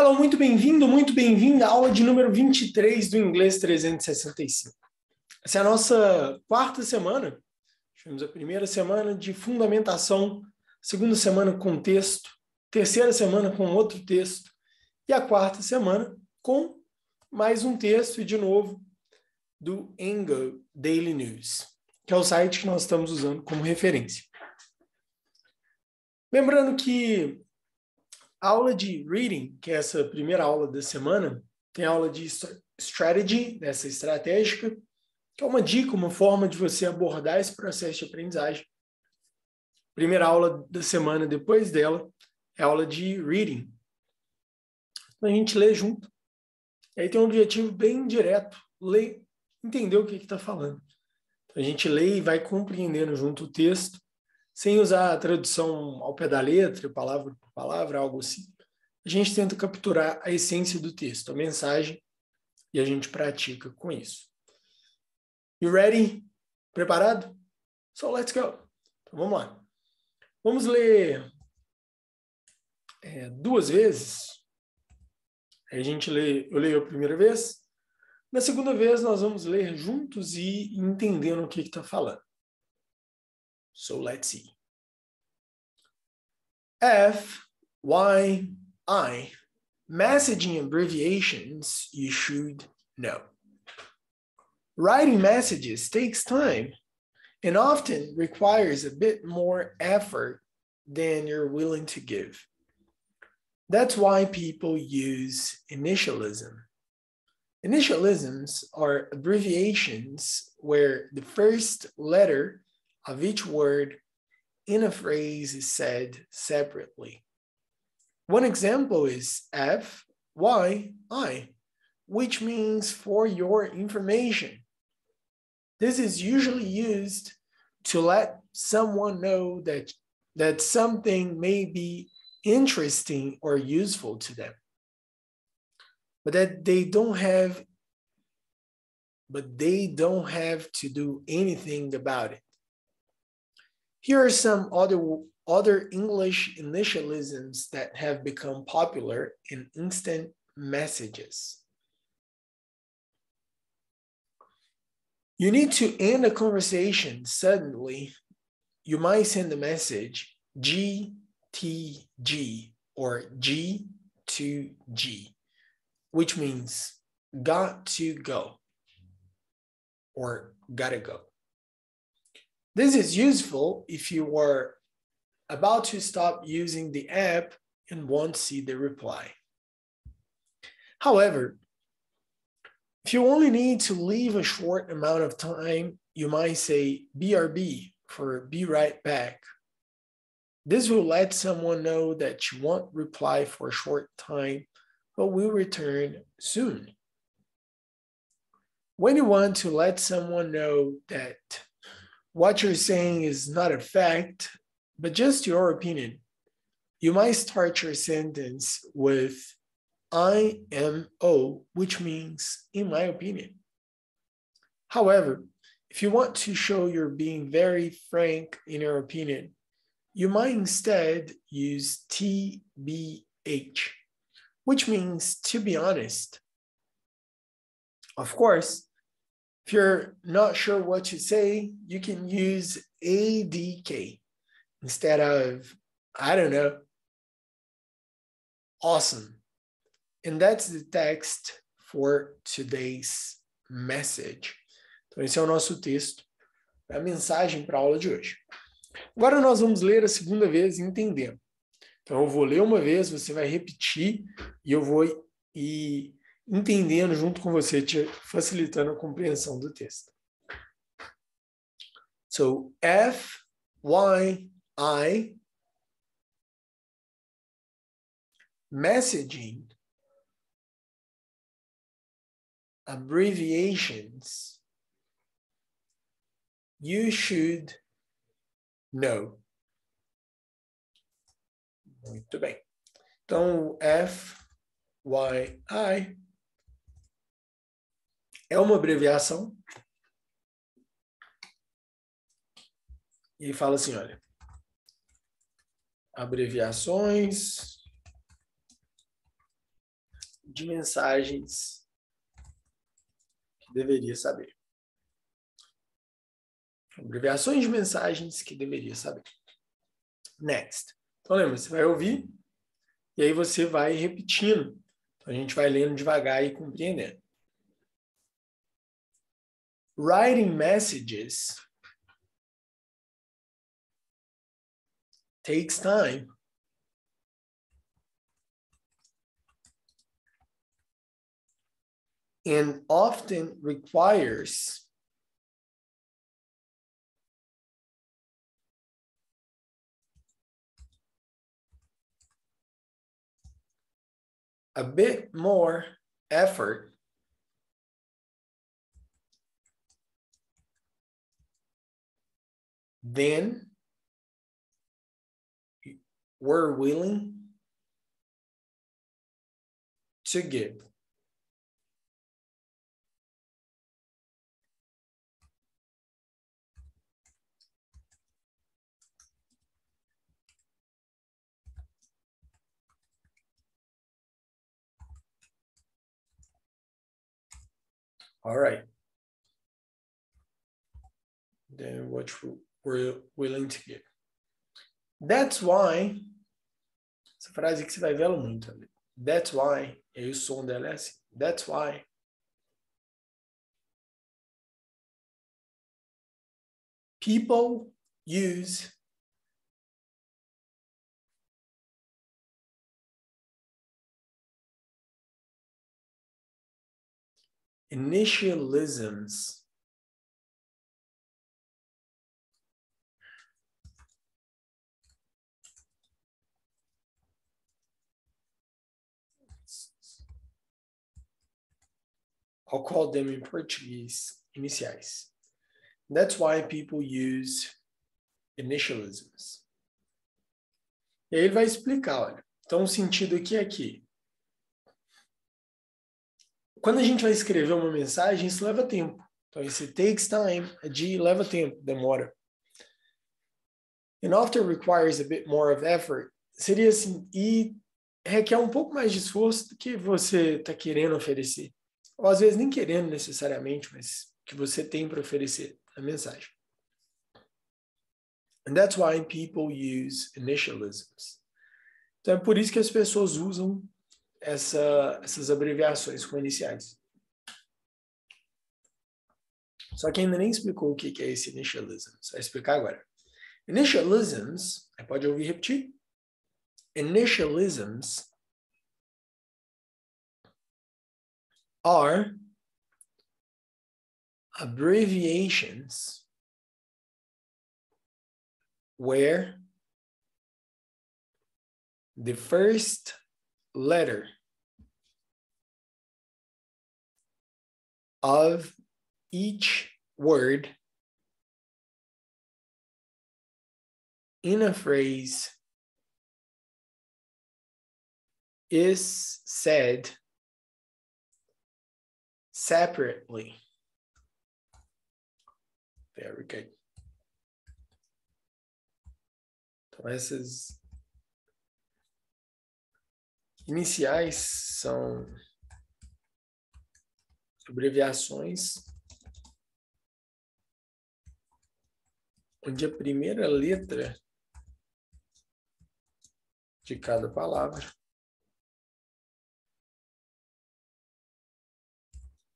Hello, muito bem-vindo, muito bem-vinda à aula de número 23 do Inglês 365. Essa é a nossa quarta semana. Tivemos a primeira semana de fundamentação, segunda semana com texto, terceira semana com outro texto e a quarta semana com mais um texto e de novo do Engo Daily News, que é o site que nós estamos usando como referência. Lembrando que a aula de reading, que é essa primeira aula da semana, tem aula de strategy, dessa estratégica, que é uma dica, uma forma de você abordar esse processo de aprendizagem. Primeira aula da semana depois dela é aula de reading. A gente lê junto. E aí tem um objetivo bem direto, ler, entender o que está falando. Então, a gente lê e vai compreendendo junto o texto sem usar a tradução ao pé da letra, palavra por palavra, algo assim. A gente tenta capturar a essência do texto, a mensagem, e a gente pratica com isso. You ready? Preparado? So let's go. Então vamos lá. Vamos ler é, duas vezes. Aí a gente lê, eu leio a primeira vez. Na segunda vez, nós vamos ler juntos e entendendo o que está falando. So let's see. F, Y, I. Messaging abbreviations you should know. Writing messages takes time and often requires a bit more effort than you're willing to give. That's why people use initialism. Initialisms are abbreviations where the first letter of each word in a phrase is said separately. One example is F, Y, I, which means for your information. This is usually used to let someone know that, that something may be interesting or useful to them, but that they don't have but they don't have to do anything about it. Here are some other, other English initialisms that have become popular in instant messages. You need to end a conversation suddenly. You might send a message GTG or G to G, which means got to go or gotta go. This is useful if you are about to stop using the app and won't see the reply. However, if you only need to leave a short amount of time, you might say BRB for be right back. This will let someone know that you won't reply for a short time, but will return soon. When you want to let someone know that what you're saying is not a fact, but just your opinion. You might start your sentence with I am O, which means in my opinion. However, if you want to show you're being very frank in your opinion, you might instead use TBH, which means to be honest. Of course, if you're not sure what to say, you can use ADK instead of, I don't know, awesome. And that's the text for today's message. Então, esse é o nosso texto, a mensagem para a aula de hoje. Agora nós vamos ler a segunda vez entendendo. Então, eu vou ler uma vez, você vai repetir e eu vou ir entendendo junto com você, te facilitando a compreensão do texto. So, F, Y, I, messaging, abbreviations, you should know. Muito bem. Então, F, Y, I é uma abreviação. E fala assim, olha. Abreviações de mensagens que deveria saber. Abreviações de mensagens que deveria saber. Next. Então lembra, você vai ouvir e aí você vai repetindo. Então a gente vai lendo devagar e compreendendo. Writing messages takes time. And often requires a bit more effort than we're willing to give. All right. Then what we're willing to give. That's why. Essa frase que você vai ver ela muito. That's why. E aí o som um dela é assim. That's why. People use initialisms I'll call them in Portuguese iniciais. That's why people use initialisms. E aí ele vai explicar, olha. Então, o sentido aqui é que quando a gente vai escrever uma mensagem, isso leva tempo. Então, esse takes time é de leva tempo, demora. And often requires a bit more of effort. Seria assim, e requer um pouco mais de esforço do que você está querendo oferecer. Ou às vezes nem querendo necessariamente, mas que você tem para oferecer a mensagem. And that's why people use initialisms. Então é por isso que as pessoas usam essa, essas abreviações com iniciais. Só que ainda nem explicou o que é esse initialism. Vai explicar agora. Initialisms, pode ouvir repetir? Initialisms are abbreviations where the first letter of each word in a phrase is said separately. Very good. Então, essas iniciais são abreviações onde a primeira letra de cada palavra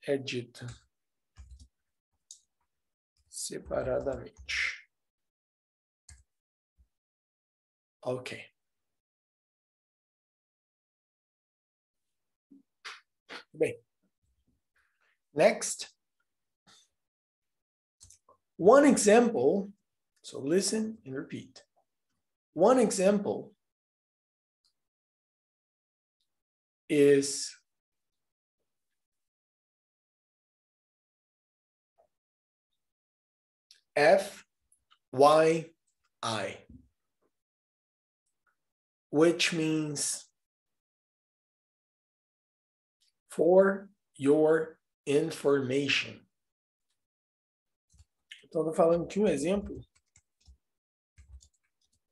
é dita separadamente. Ok. Bem. Next. One example, so listen and repeat. One example is F Y I, which means for your information. Então, estou falando que um exemplo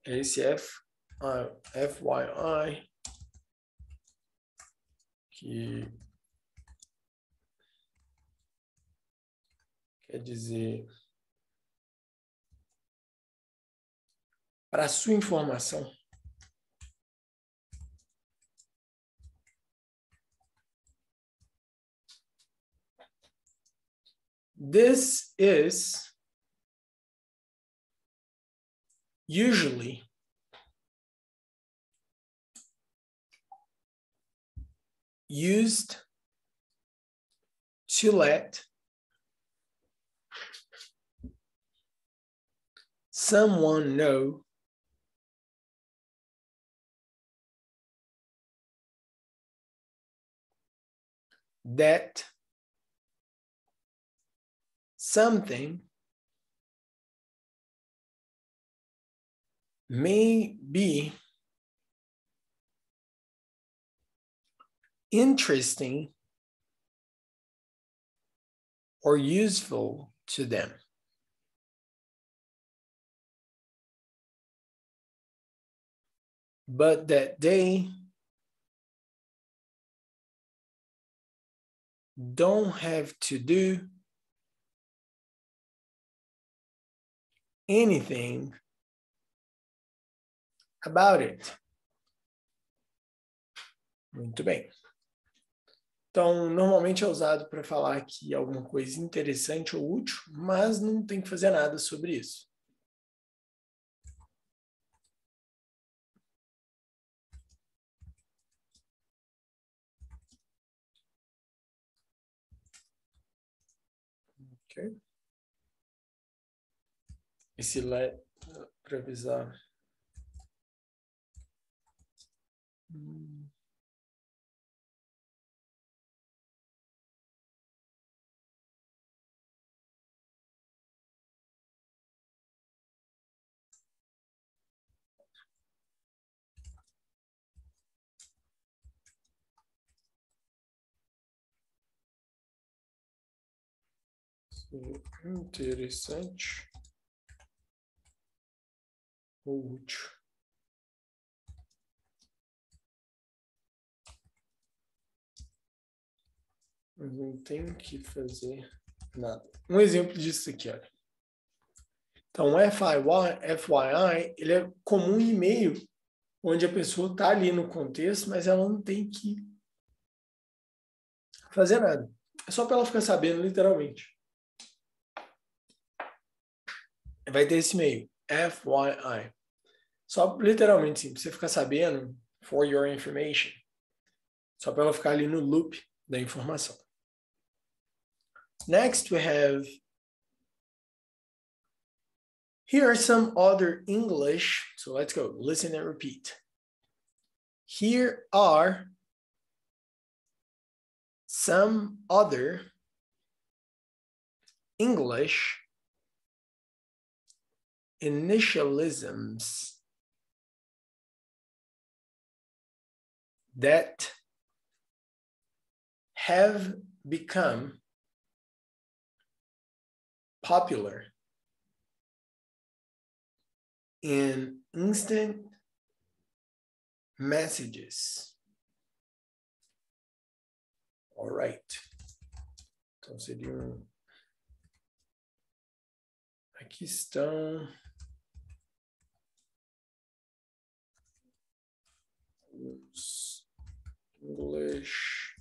é esse F, uh, que quer dizer para sua informação. This is usually used to let someone know that something may be interesting or useful to them. But that they don't have to do anything about it. Muito bem. Então, normalmente é usado para falar que alguma coisa interessante ou útil, mas não tem que fazer nada sobre isso. esse le é para avisar Interessante ou útil. Mas não tem que fazer nada. Um exemplo disso aqui, olha. Então, FYI, FYI ele é comum em e-mail, onde a pessoa está ali no contexto, mas ela não tem que fazer nada. É só para ela ficar sabendo, literalmente. vai ter esse e-mail, FYI. Só literalmente sim, pra você ficar sabendo, for your information. Só para ela ficar ali no loop da informação. Next we have Here are some other English. So let's go. Listen and repeat. Here are some other English initialisms that have become popular in instant messages. All right. Então. Aqui estão. English.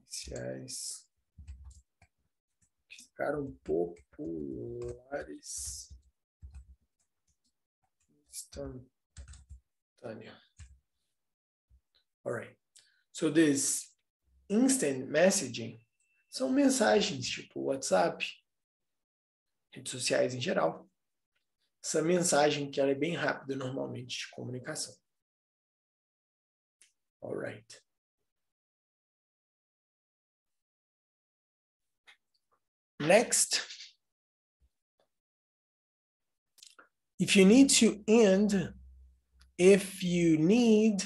Iniciais ficaram populares instantâneo. All right. So this instant messaging são mensagens tipo WhatsApp, redes sociais em geral. Essa mensagem que ela é bem rápida normalmente de comunicação. All right. Next, if you need to end, if you need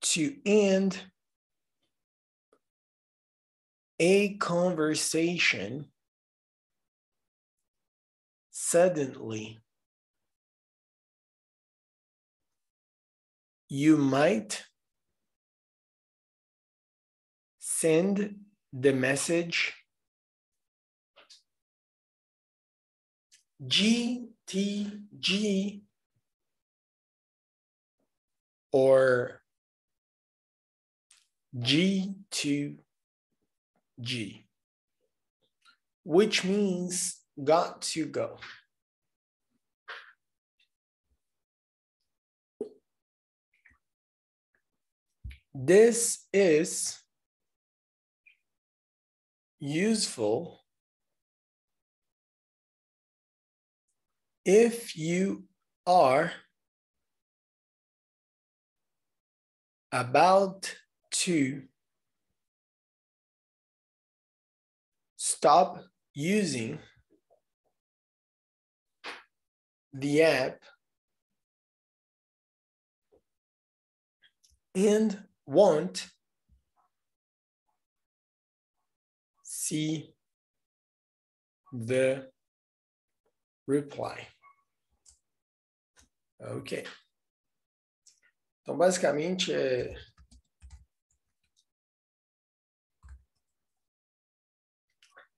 to end a conversation suddenly. You might send the message GTG or G2G, which means got to go. This is useful if you are about to stop using the app and want see the reply. Ok. Então, basicamente, é...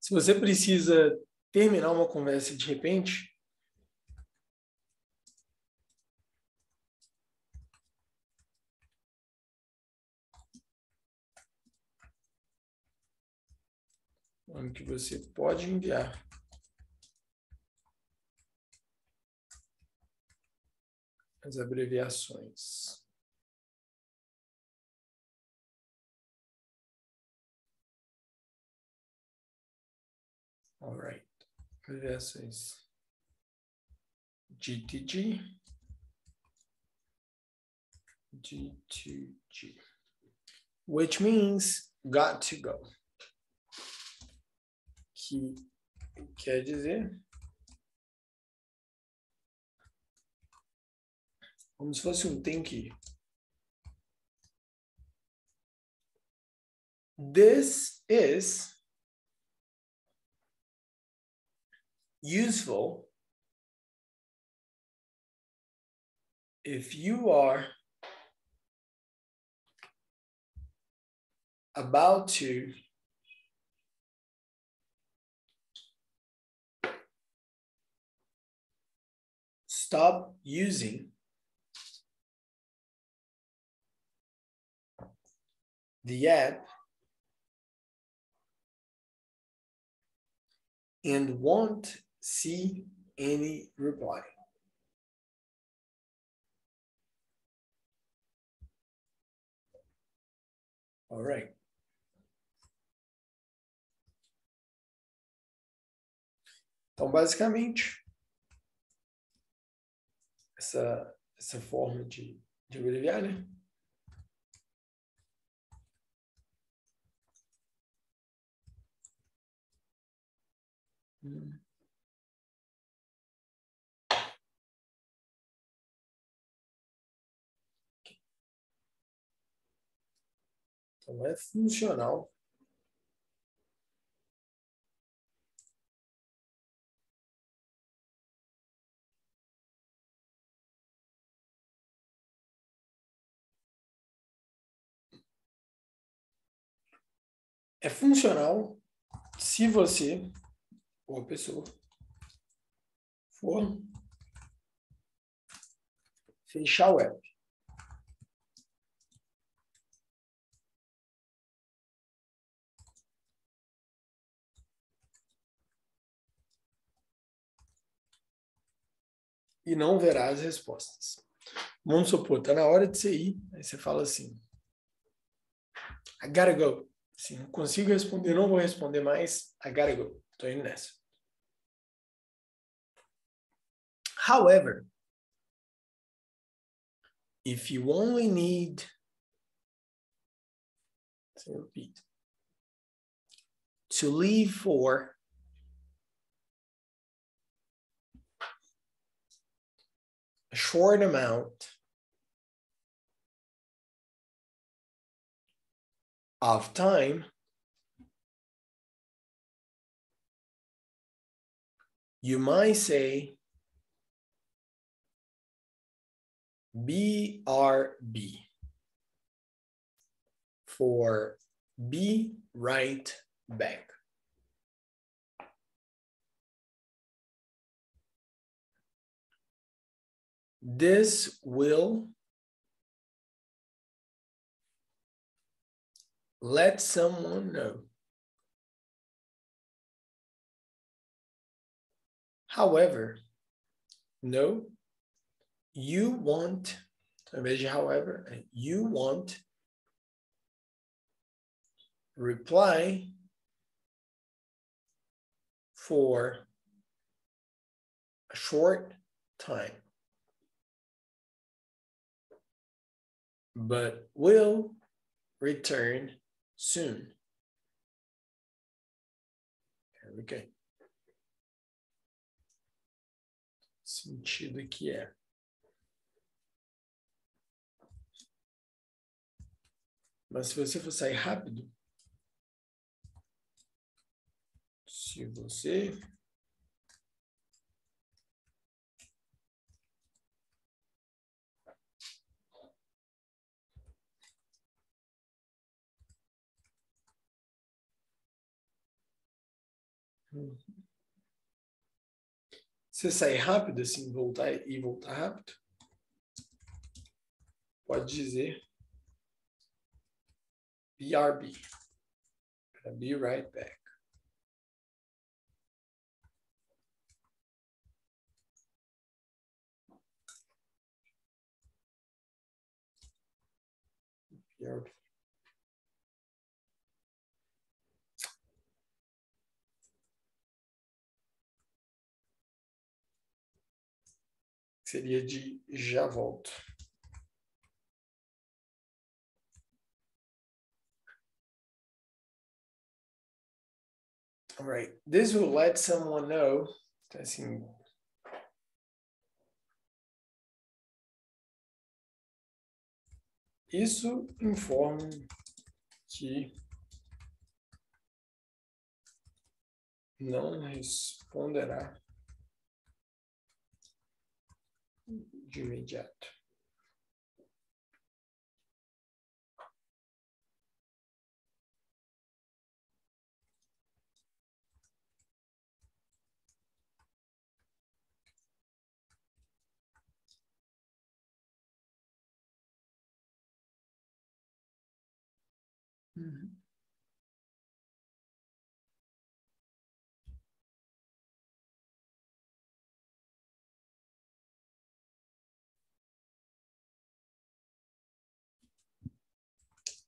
se você precisa terminar uma conversa de repente, que você pode enviar as abreviações. All right. Abreviações. GTG. G2G. Which means got to go. Que quer dizer Como se fosse um tem que. This is useful if you are about to stop using the app and won't see any reply. All right. Então, basicamente, essa, essa forma de, de abreviar, né? Então é funcional. É funcional se você ou a pessoa for fechar o app. E não verá as respostas. Vamos supor, tá na hora de você ir, aí você fala assim, I gotta go. Se não consigo responder, não vou responder mais, I gotta go. Tô indo nessa. However, if you only need, to leave for a short amount of time You might say BRB for be right back. This will let someone know. However, no, you want, invés however, you want reply for a short time. But will return soon. Okay. Sentido que é. Mas se você for sair rápido, se você Você sair rápido, assim, voltar e voltar rápido, pode dizer BRB. Be right back. BRB. Seria de já volto. All right, this will let someone know. Então, assim, isso informa que não responderá de imediato. Uhum.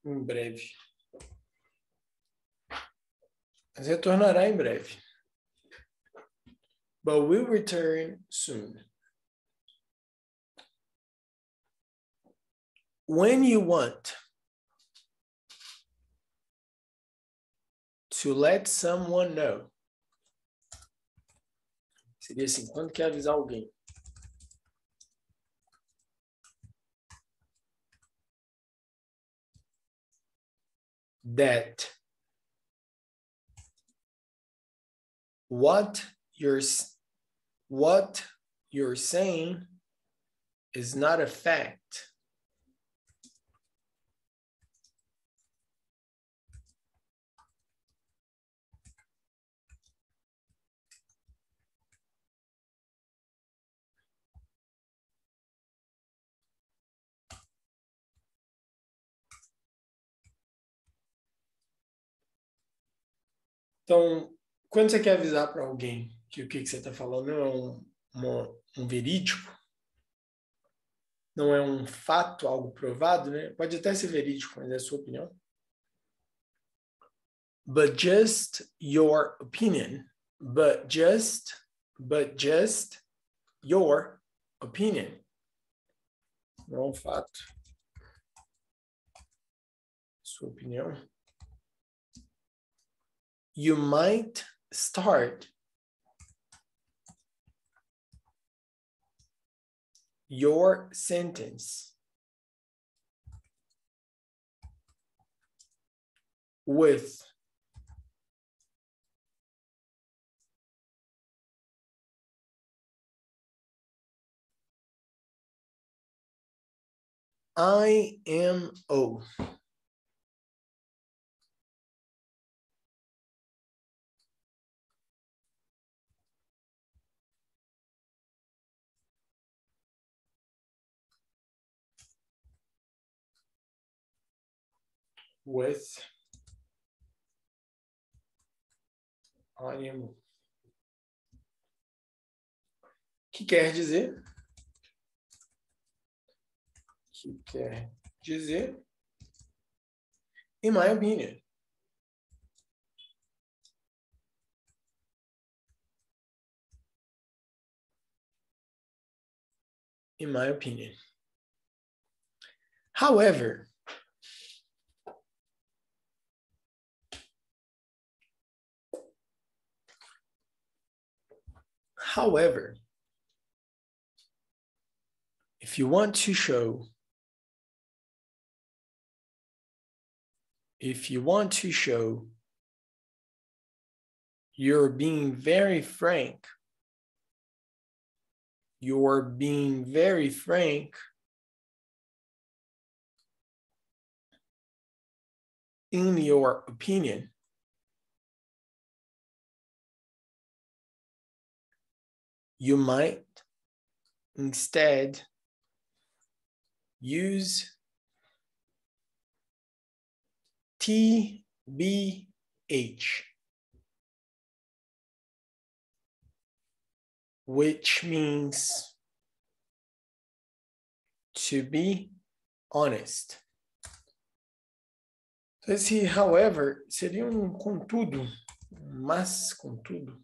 Em breve. Mas retornará em breve. But will return soon. When you want to let someone know. Seria assim, quando quer avisar alguém. That what you're what you're saying is not a fact Então, quando você quer avisar para alguém que o que, você está falando é um, uma, um verídico, não é um fato, algo provado, né? Pode até ser verídico, mas é a sua opinião. But just your opinion. But just, but just your opinion. Não é um fato. Sua opinião you might start your sentence with I am O. With IMO. Que quer dizer que quer dizer, in my opinion. In my opinion. However, however, if you want to show if you want to show you're being very frank, you're being very frank in your opinion. You might instead use TBH. Which means to be honest. Esse, however, seria um contudo, mas contudo.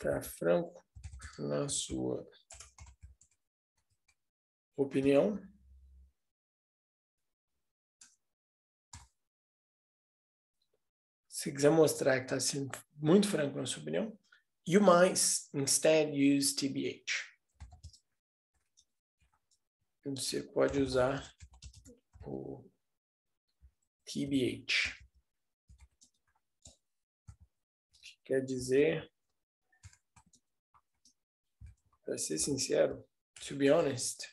Tá franco na sua opinião. Se quiser mostrar que está sendo muito franco na sua opinião, you might instead use TBH. Você pode usar o TBH. Quer dizer Para ser sincero, to be honest,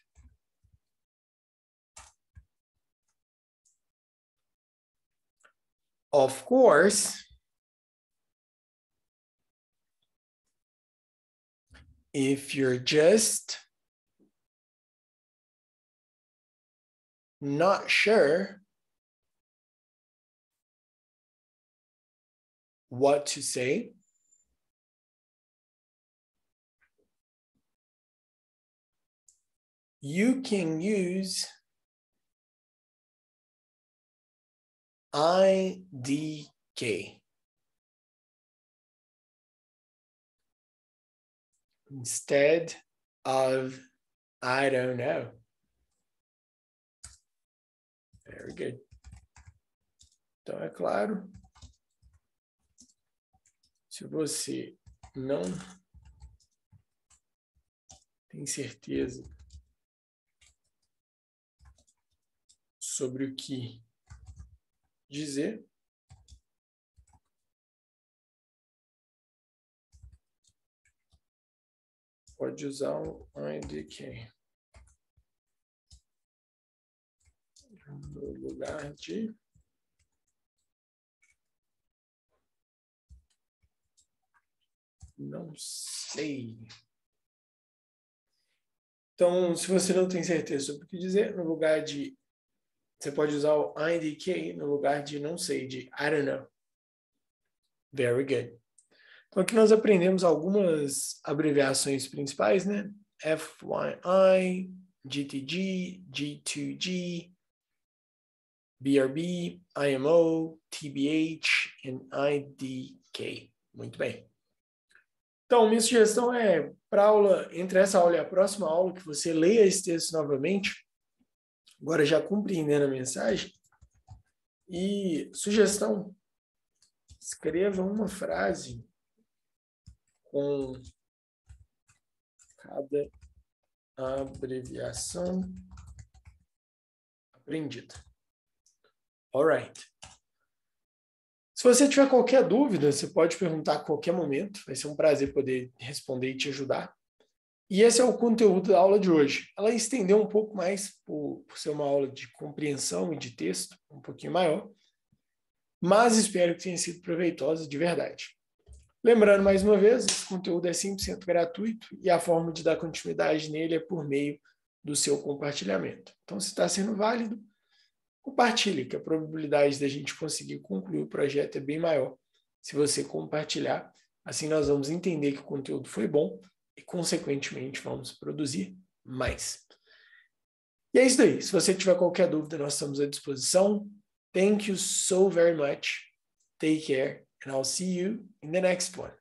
of course, if you're just not sure what to say, you can use IDK. Instead of I don't know. Very good. Então, é claro, se você não tem certeza sobre o que dizer. Pode usar o IDK. No lugar de não sei. Então, se você não tem certeza sobre o que dizer, no lugar de você pode usar o INDK no lugar de não sei, de I don't know. Very good. Então aqui nós aprendemos algumas abreviações principais, né? FYI, GTG, G2G, BRB, IMO, TBH e IDK. Muito bem. Então, minha sugestão é para aula, entre essa aula e a próxima aula, que você leia esse texto novamente Agora, já compreendendo a mensagem, e sugestão: escreva uma frase com cada abreviação aprendida. All right. você tiver qualquer dúvida, você pode perguntar a qualquer momento. Vai ser um prazer poder responder e te ajudar. E esse é o conteúdo da aula de hoje. Ela estendeu um pouco mais por, por ser uma aula de compreensão e de texto, um pouquinho maior, mas espero que tenha sido proveitosa de verdade. Lembrando mais uma vez, esse conteúdo é 100% gratuito e a forma de dar continuidade nele é por meio do seu compartilhamento. Então, se está sendo válido, compartilhe, que a probabilidade da gente conseguir concluir o projeto é bem maior se você compartilhar. Assim, nós vamos entender que o conteúdo foi bom e, consequentemente, vamos produzir mais. E é isso aí. Se você tiver qualquer dúvida, nós estamos à disposição. Thank you so very much. Take care, and I'll see you in the next one.